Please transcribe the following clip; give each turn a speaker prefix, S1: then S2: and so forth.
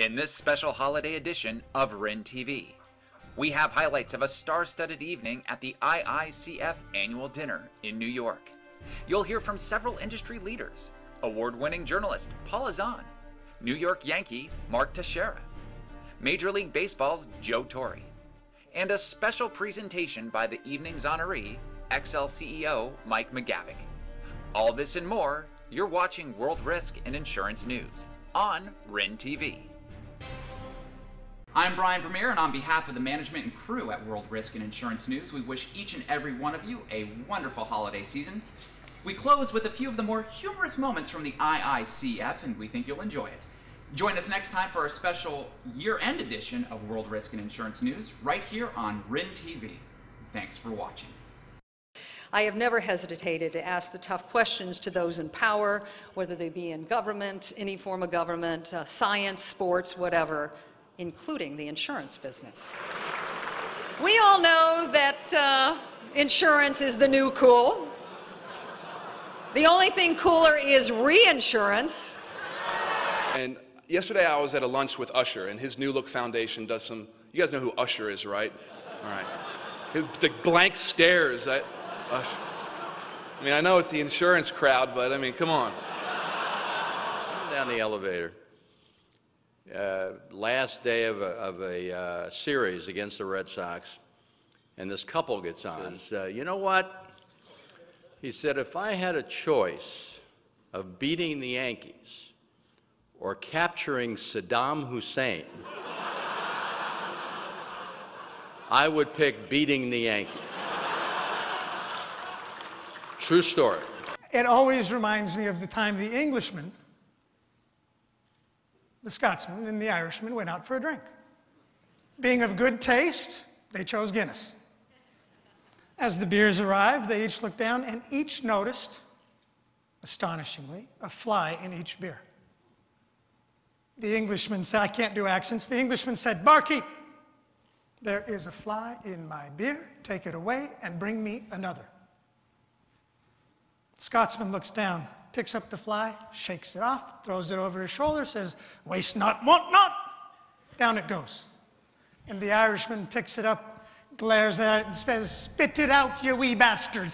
S1: In this special holiday edition of WRIN TV, we have highlights of a star studded evening at the IICF annual dinner in New York. You'll hear from several industry leaders award winning journalist Paula Zahn, New York Yankee Mark Teixeira, Major League Baseball's Joe Torre, and a special presentation by the evening's honoree, XL CEO Mike McGavick. All this and more, you're watching World Risk and Insurance News on WRIN TV. I'm Brian Vermeer, and on behalf of the management and crew at World Risk and Insurance News, we wish each and every one of you a wonderful holiday season. We close with a few of the more humorous moments from the IICF, and we think you'll enjoy it. Join us next time for our special year end edition of World Risk and Insurance News, right here on WRIN TV. Thanks for watching.
S2: I have never hesitated to ask the tough questions to those in power, whether they be in government, any form of government, uh, science, sports, whatever, including the insurance business. We all know that uh, insurance is the new cool. The only thing cooler is reinsurance.
S3: And yesterday I was at a lunch with Usher, and his New Look Foundation does some. You guys know who Usher is, right? All right. The blank stares. I, Usher. I mean, I know it's the insurance crowd, but I mean, come on.
S4: Down the elevator. Uh, last day of a, of a uh, series against the Red Sox, and this couple gets on. Says, uh, you know what? He said, if I had a choice of beating the Yankees or capturing Saddam Hussein, I would pick beating the Yankees. True story.
S5: It always reminds me of the time the Englishman, the Scotsman, and the Irishman went out for a drink. Being of good taste, they chose Guinness. As the beers arrived, they each looked down and each noticed, astonishingly, a fly in each beer. The Englishman said, I can't do accents. The Englishman said, Barkeep, there is a fly in my beer. Take it away and bring me another. Scotsman looks down, picks up the fly, shakes it off, throws it over his shoulder, says, Waste not, want not. Down it goes. And the Irishman picks it up, glares at it, and says, Spit it out, you wee bastard.